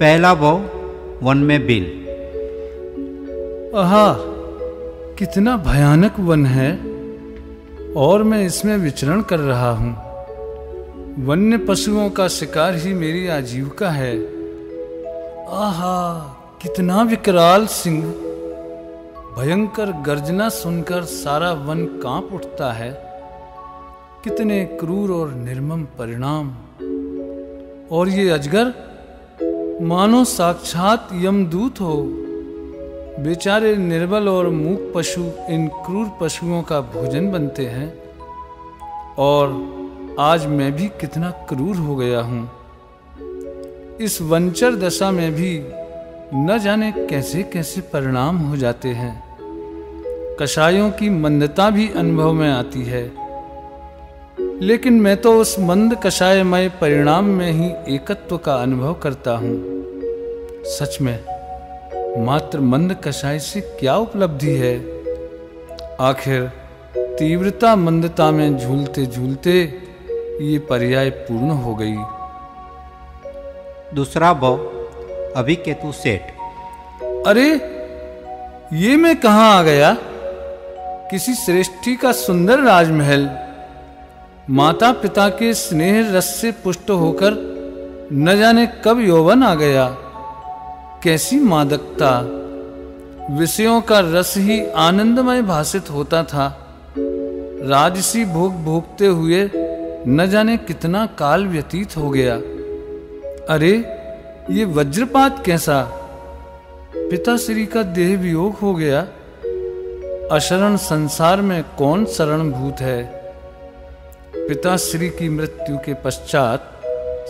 पहला वो, वन में बिल। आहा, कितना भयानक वन है, और मैं इसमें विचरण कर रहा हूँ। वन्य पशुओं का शिकार ही मेरी आजीविका है। आहा, कितना विकराल सिंह। भयंकर गर्जना सुनकर सारा वन काँप उठता है। कितने क्रूर और निर्मम परिणाम। और ये अजगर, मानो साक्षात यमदूत हो। बेचारे निर्बल और मूक पशु इन क्रूर पशुओं का भोजन बनते हैं। और आज मैं भी कितना क्रूर हो गया हूँ। इस वंचर दशा में भी न जाने कैसे कैसे परिणाम हो जाते हैं। कषायों की मंदता भी अनुभव में आती है। लेकिन मैं तो उस मंद कषायमय परिणाम में ही एकत्व का अनुभव करता हूँ। सच में मात्र मंद कषाय से क्या उपलब्धि है? आखिर तीव्रता मंदता में झूलते झूलते ये पर्याय पूर्ण हो गई। दूसरा वो अभी केतु सेठ। अरे ये मैं कहा आ गया? किसी श्रेष्ठी का सुंदर राजमहल। माता पिता के स्नेह रस से पुष्ट होकर न जाने कब यौवन आ गया। कैसी मादकता। विषयों का रस ही आनंदमय भाषित होता था। राजसी भोग भोगते हुए न जाने कितना काल व्यतीत हो गया। अरे, ये वज्रपात कैसा? पिताश्री का देह वियोग हो गया। अशरण संसार में कौन शरण भूत है? पिताश्री की मृत्यु के पश्चात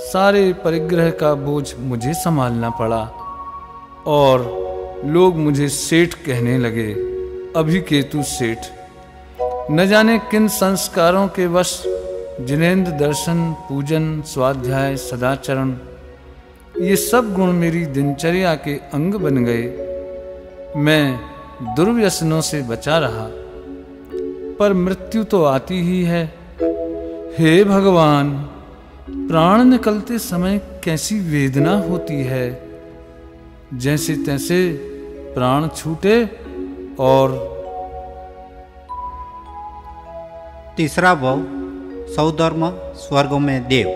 सारे परिग्रह का बोझ मुझे संभालना पड़ा और लोग मुझे सेठ कहने लगे, अभी केतु सेठ, न जाने किन संस्कारों के वश जिनेन्द्र दर्शन, पूजन, स्वाध्याय, सदाचरण, ये सब गुण मेरी दिनचर्या के अंग बन गए। मैं दुर्व्यसनों से बचा रहा, पर मृत्यु तो आती ही है। हे भगवान प्राण निकलते समय कैसी वेदना होती है? जैसे तैसे प्राण छूटे और तीसरा वो सौधर्म स्वर्ग में देव।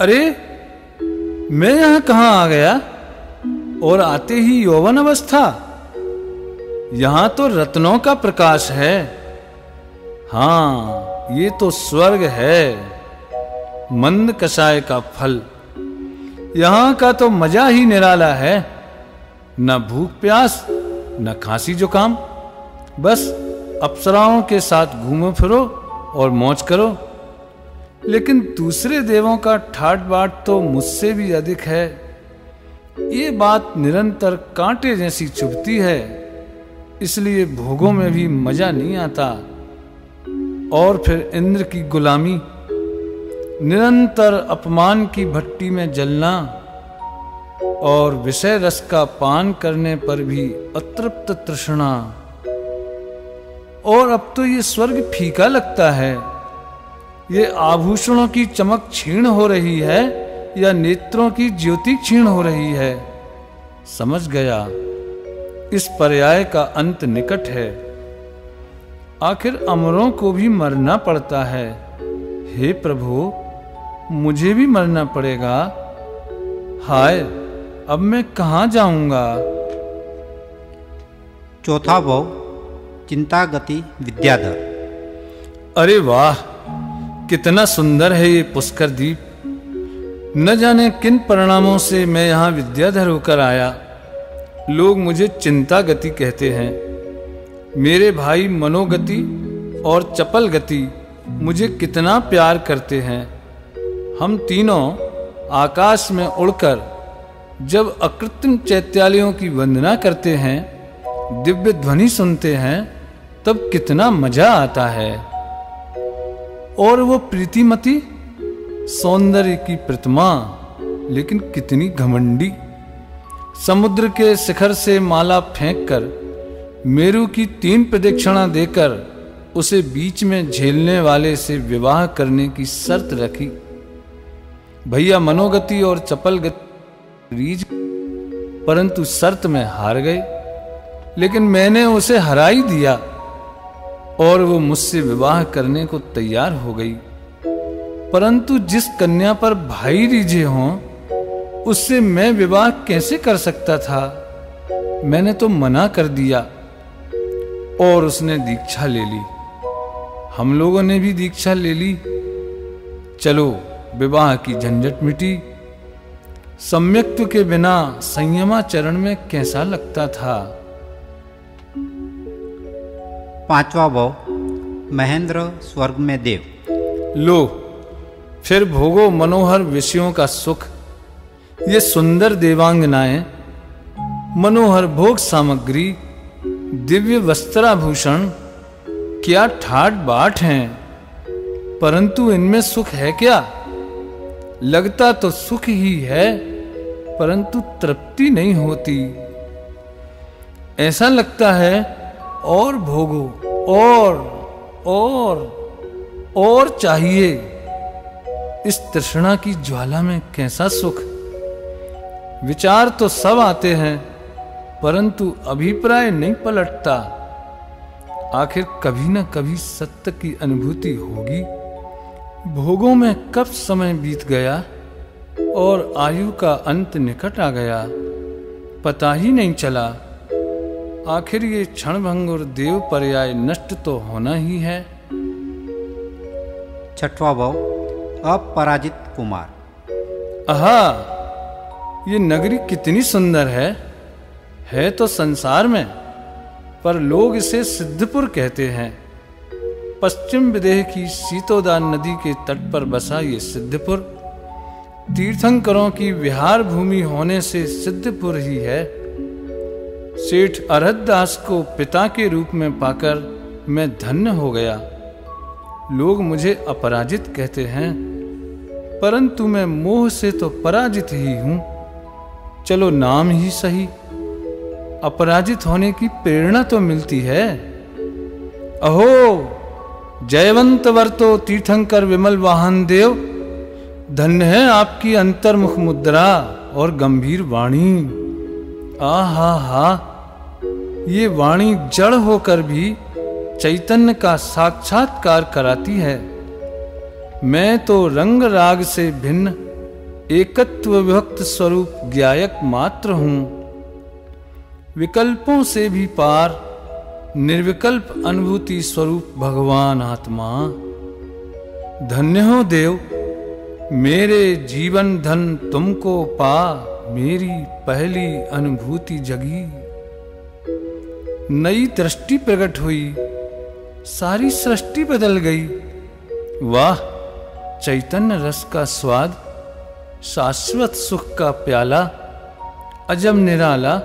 अरे मैं यहाँ कहाँ आ गया? और आते ही यौवन अवस्था। यहाँ तो रत्नों का प्रकाश है। हाँ ये तो स्वर्ग है, मंद कषाय का फल। यहाँ का तो मज़ा ही निराला है, न भूख प्यास, न खांसी जुकाम। बस अप्सराओं के साथ घूमो फिरो और मौज करो। लेकिन दूसरे देवों का ठाट बाट तो मुझसे भी अधिक है। ये बात निरंतर कांटे जैसी चुभती है, इसलिए भोगों में भी मज़ा नहीं आता। और फिर इंद्र की गुलामी, निरंतर अपमान की भट्टी में जलना और विषय रस का पान करने पर भी अतृप्त तृष्णा। और अब तो ये स्वर्ग फीका लगता है। ये आभूषणों की चमक क्षीण हो रही है या नेत्रों की ज्योति क्षीण हो रही है? समझ गया। इस पर्याय का अंत निकट है। आखिर अमरों को भी मरना पड़ता है। हे प्रभु मुझे भी मरना पड़ेगा। हाय अब मैं कहा जाऊँगा? चौथा वो चिंता गति विद्याधर। अरे वाह कितना सुंदर है ये पुष्कर द्वीप न जाने किन परिणामों से मैं यहाँ विद्याधर होकर आया। लोग मुझे चिंता गति कहते हैं। मेरे भाई मनोगति और चपल गति मुझे कितना प्यार करते हैं। हम तीनों आकाश में उड़कर जब अकृत्रिम चैत्यालयों की वंदना करते हैं, दिव्य ध्वनि सुनते हैं, तब कितना मज़ा आता है। और वो प्रीतिमती, सौंदर्य की प्रतिमा, लेकिन कितनी घमंडी। समुद्र के शिखर से माला फेंककर मेरू की तीन प्रदक्षिणा देकर उसे बीच में झेलने वाले से विवाह करने की शर्त रखी। भैया मनोगति और चपल गति परंतु शर्त में हार गए लेकिन मैंने उसे हरा ही दिया और वो मुझसे विवाह करने को तैयार हो गई। परंतु जिस कन्या पर भाई रीझे हों, उससे मैं विवाह कैसे कर सकता था? मैंने तो मना कर दिया। और उसने दीक्षा ले ली। हम लोगों ने भी दीक्षा ले ली। चलो विवाह की झंझट मिटी। सम्यक्त्व के बिना संयमाचरण में कैसा लगता था? पांचवा भाव महेंद्र स्वर्ग में देव। लो फिर भोगो मनोहर विषयों का सुख। ये सुंदर देवांगनाएँ मनोहर भोग सामग्री दिव्य वस्त्राभूषण क्या ठाट बाट हैं, परंतु इनमें सुख है क्या? लगता तो सुख ही है, परंतु तृप्ति नहीं होती। ऐसा लगता है, और भोगो, और और और चाहिए। इस तृष्णा की ज्वाला में कैसा सुख? विचार तो सब आते हैं परंतु अभिप्राय नहीं पलटता। आखिर कभी न कभी सत्य की अनुभूति होगी। भोगों में कब समय बीत गया और आयु का अंत निकट आ गया पता ही नहीं चला। आखिर ये क्षण भंग और देव पर्याय नष्ट तो होना ही है। छठवा भाव अपराजित कुमार। आहा ये नगरी कितनी सुंदर है। है तो संसार में, पर लोग इसे सिद्धपुर कहते हैं। पश्चिम विदेह की सीतोदान नदी के तट पर बसा ये सिद्धपुर। तीर्थंकरों की विहार भूमि होने से सिद्धपुर ही है। सेठ अरहदास को पिता के रूप में पाकर मैं धन्य हो गया। लोग मुझे अपराजित कहते हैं, परंतु मैं मोह से तो पराजित ही हूँ। चलो नाम ही सही। अपराजित होने की प्रेरणा तो मिलती है। अहो, जयवंत वर्तो तीर्थंकर विमल वाहन देव, धन्य है आपकी अंतर्मुख मुद्रा और गंभीर वाणी। आ हा हा, ये वाणी जड़ होकर भी चैतन्य का साक्षात्कार कराती है। मैं तो रंग राग से भिन्न, एकत्व विभक्त स्वरूप ज्ञायक मात्र हूँ। विकल्पों से भी पार, निर्विकल्प अनुभूति स्वरूप भगवान आत्मा। धन्य हो देव, मेरे जीवन धन तुमको पा, मेरी पहली अनुभूति जगी। नई दृष्टि प्रकट हुई, सारी सृष्टि बदल गई। वाह, चैतन्य रस का स्वाद, शाश्वत सुख का प्याला, अजब निराला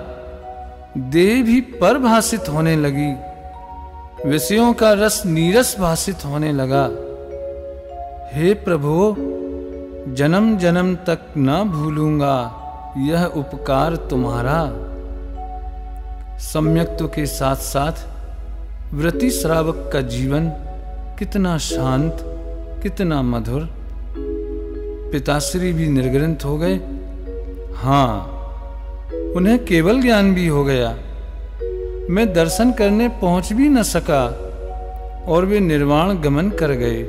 देह भी पर भाषित होने लगी। विषयों का रस नीरस भाषित होने लगा। हे प्रभु, जन्म जन्म तक न भूलूँगा, यह उपकार तुम्हारा। सम्यक्त्व के साथ साथ व्रति श्रावक का जीवन कितना शांत, कितना मधुर। पिताश्री भी निर्ग्रंथ हो गए। हाँ उन्हें केवल ज्ञान भी हो गया। मैं दर्शन करने पहुँच भी न सका और वे निर्वाण गमन कर गए।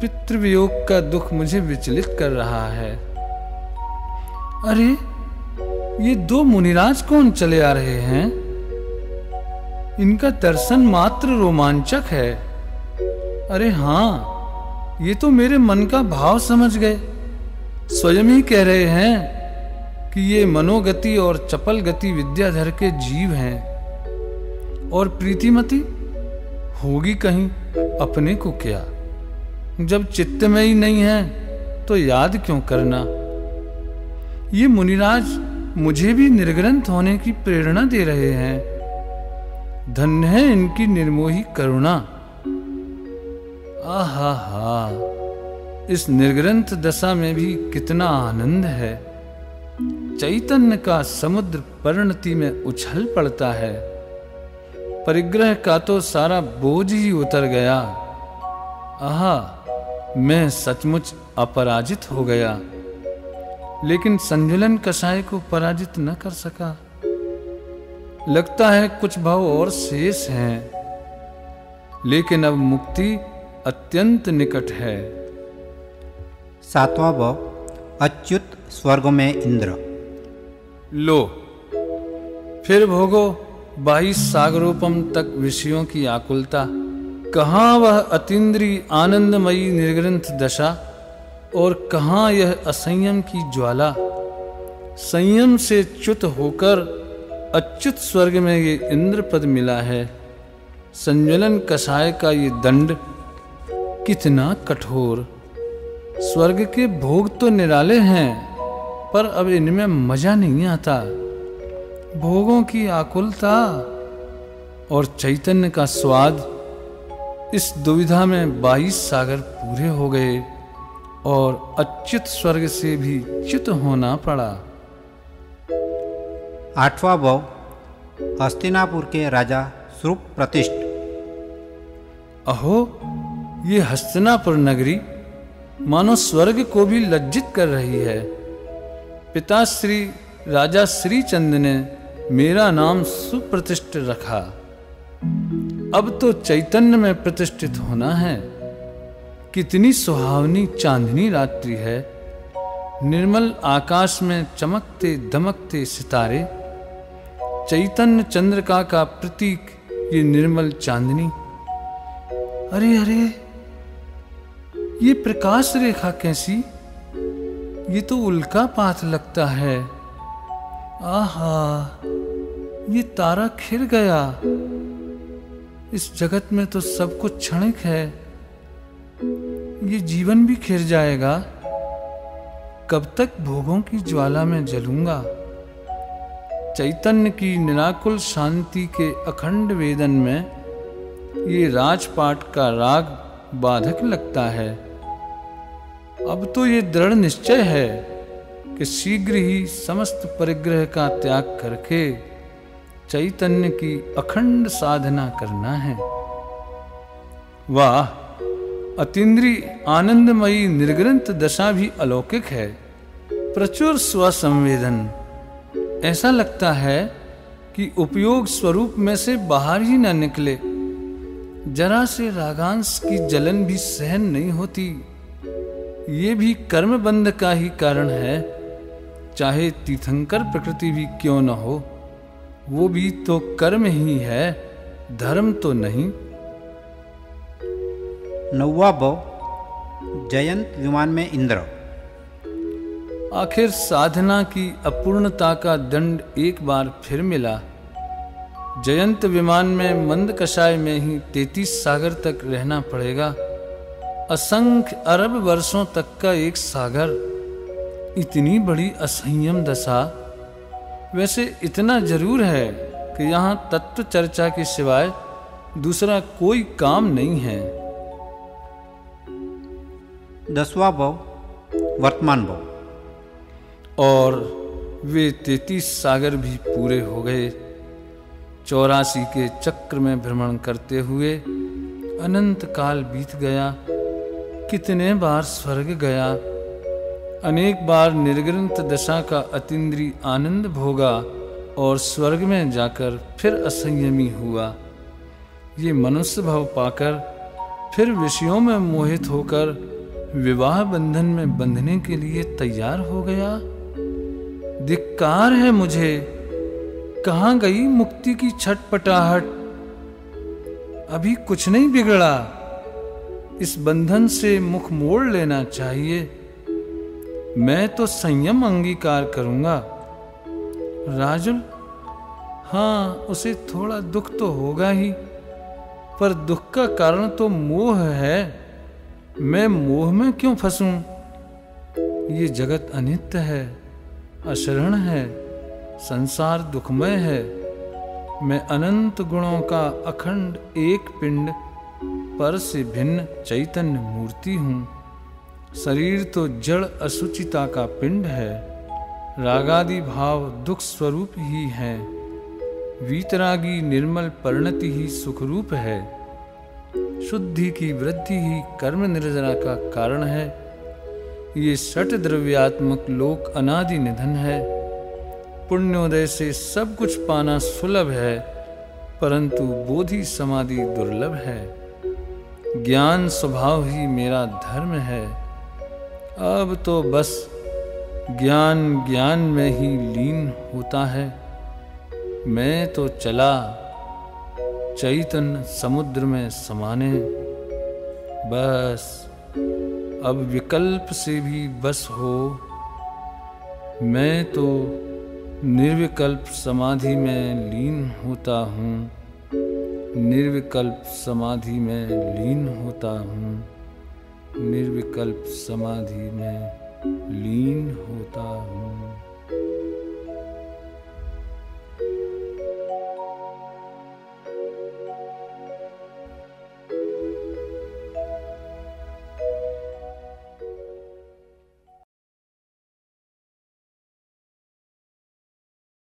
पितृवियोग का दुख मुझे विचलित कर रहा है। अरे, ये दो मुनिराज कौन चले आ रहे हैं? इनका दर्शन मात्र रोमांचक है। अरे हाँ ये तो मेरे मन का भाव समझ गए। स्वयं ही कह रहे हैं कि ये मनोगति और चपल गति विद्याधर के जीव हैं। और प्रीतिमती होगी कहीं अपने को क्या? जब चित्त में ही नहीं है तो याद क्यों करना? ये मुनिराज मुझे भी निर्ग्रंथ होने की प्रेरणा दे रहे हैं। धन्य है इनकी निर्मोही करुणा। आहा हा इस निर्ग्रंथ दशा में भी कितना आनंद है। चैतन्य का समुद्र परिणति में उछल पड़ता है। परिग्रह का तो सारा बोझ ही उतर गया। आहा, मैं सचमुच अपराजित हो गया। लेकिन संजुलन कसाय को पराजित न कर सका। लगता है कुछ भाव और शेष हैं, लेकिन अब मुक्ति अत्यंत निकट है। सातवां भाव, अच्युत स्वर्ग में इंद्र। लो। फिर भोगो बाईस सागरोपम तक विषयों की आकुलता। कहाँ वह अतीन्द्री आनंदमयी निर्ग्रंथ दशा? और कहाँ यह असंयम की ज्वाला? संयम से च्युत होकर अच्युत स्वर्ग में ये इंद्र पद मिला है। संज्वलन कसाय का ये दंड कितना कठोर। स्वर्ग के भोग तो निराले हैं। पर अब इनमें मज़ा नहीं आता। भोगों की आकुलता और चैतन्य का स्वाद इस दुविधा में बाईस सागर पूरे हो गए और अच्युत स्वर्ग से भी च्युत होना पड़ा। आठवां भाव हस्तिनापुर के राजा श्रुप प्रतिष्ठ। अहो ये हस्तिनापुर नगरी मानो स्वर्ग को भी लज्जित कर रही है। पिता श्री राजा श्री चंद ने मेरा नाम सुप्रतिष्ठ रखा। अब तो चैतन्य में प्रतिष्ठित होना है। कितनी सुहावनी चांदनी रात्रि है। निर्मल आकाश में चमकते दमकते सितारे। चैतन्य चंद्रका का प्रतीक ये निर्मल चांदनी। अरे अरे, ये प्रकाश रेखा कैसी? ये तो उल्का पाथ लगता है। आहा, ये तारा खिर गया। इस जगत में तो सब कुछ क्षणिक है। ये जीवन भी खिर जाएगा। कब तक भोगों की ज्वाला में जलूँगा। चैतन्य की निराकुल शांति के अखंड वेदन में ये राजपाट का राग बाधक लगता है। अब तो ये दृढ़ निश्चय है कि शीघ्र ही समस्त परिग्रह का त्याग करके चैतन्य की अखंड साधना करना है। वाह, अतीन्द्री आनंदमयी निर्ग्रंथ दशा भी अलौकिक है। प्रचुर स्वसंवेदन। ऐसा लगता है कि उपयोग स्वरूप में से बाहर ही न निकले। जरा से रागांश की जलन भी सहन नहीं होती। ये भी कर्म बंध का ही कारण है। चाहे तीर्थंकर प्रकृति भी क्यों न हो वो भी तो कर्म ही है धर्म तो नहीं। नौवा बव जयंत विमान में इंद्र। आखिर साधना की अपूर्णता का दंड एक बार फिर मिला। जयंत विमान में मंद कषाय में ही तैतीस सागर तक रहना पड़ेगा। असंख्य अरब वर्षों तक का एक सागर इतनी बड़ी असंयम दशा। वैसे इतना ज़रूर है कि यहाँ तत्व चर्चा के सिवाय दूसरा कोई काम नहीं है। दसवा भव वर्तमान भव। और वे तैतीस सागर भी पूरे हो गए। चौरासी के चक्र में भ्रमण करते हुए अनंत काल बीत गया। कितने बार स्वर्ग गया? अनेक बार निर्ग्रंथ दशा का अतिद्री आनंद भोगा और स्वर्ग में जाकर फिर असंयमी हुआ। ये मनुष्य भाव पाकर, फिर विषयों में मोहित होकर, विवाह बंधन में बंधने के लिए तैयार हो गया? धिक्कार है मुझे। कहा गई मुक्ति की छटपटाहट? अभी कुछ नहीं बिगड़ा। इस बंधन से मुख मोड़ लेना चाहिए। मैं तो संयम अंगीकार करूँगा। राजुल हाँ उसे थोड़ा दुख तो होगा ही, पर दुख का कारण तो मोह है। मैं मोह में क्यों फंसूं? ये जगत अनित्य है, अशरण है, संसार दुखमय है। मैं अनंत गुणों का अखंड एक पिंड पर से भिन्न चैतन्य मूर्ति हूँ। शरीर तो जड़ असुचिता का पिंड है। रागादि भाव दुख स्वरूप ही है। वीतरागी निर्मल परिणति ही सुखरूप है। शुद्धि की वृद्धि ही कर्म निर्जरा का कारण है। ये सट द्रव्यात्मक लोक अनादि निधन है। पुण्योदय से सब कुछ पाना सुलभ है, परंतु बोधि समाधि दुर्लभ है। ज्ञान स्वभाव ही मेरा धर्म है। अब तो बस ज्ञान ज्ञान में ही लीन होता है। मैं तो चला चैतन्य समुद्र में समाने। बस अब विकल्प से भी बस हो। मैं तो निर्विकल्प समाधि में लीन होता हूँ। निर्विकल्प समाधि में लीन होता हूँ। निर्विकल्प समाधि में लीन होता हूँ।